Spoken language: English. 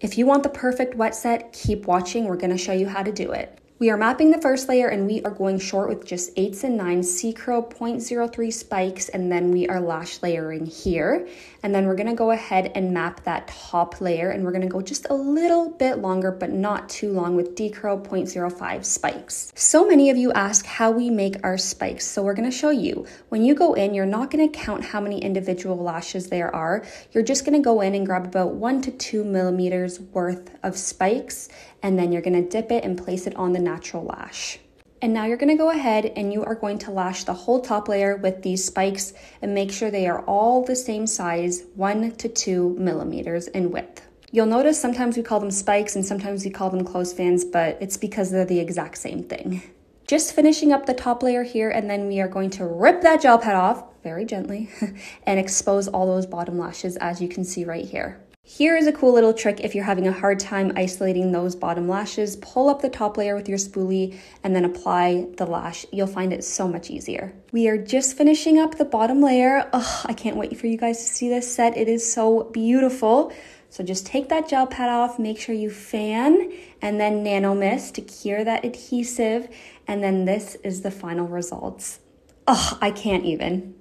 If you want the perfect wet set, keep watching. We're gonna show you how to do it. We are mapping the first layer and we are going short with just 8s and 9s, C-Curl 0.03 spikes, and then we are lash layering here. And then we're gonna go ahead and map that top layer and we're gonna go just a little bit longer, but not too long with D-Curl 0.05 spikes. So many of you ask how we make our spikes, so we're gonna show you. When you go in, you're not gonna count how many individual lashes there are. You're just gonna go in and grab about one to two millimeters worth of spikes and then you're gonna dip it and place it on the natural lash. And now you're gonna go ahead and you are going to lash the whole top layer with these spikes and make sure they are all the same size, one to two millimeters in width. You'll notice sometimes we call them spikes and sometimes we call them closed fans, but it's because they're the exact same thing. Just finishing up the top layer here and then we are going to rip that gel pad off very gently and expose all those bottom lashes as you can see right here. Here is a cool little trick if you're having a hard time isolating those bottom lashes. Pull up the top layer with your spoolie and then apply the lash. You'll find it so much easier. We are just finishing up the bottom layer. Oh, I can't wait for you guys to see this set. It is so beautiful. So just take that gel pad off, make sure you fan and then nano mist to cure that adhesive. And then this is the final results. Oh, I can't even.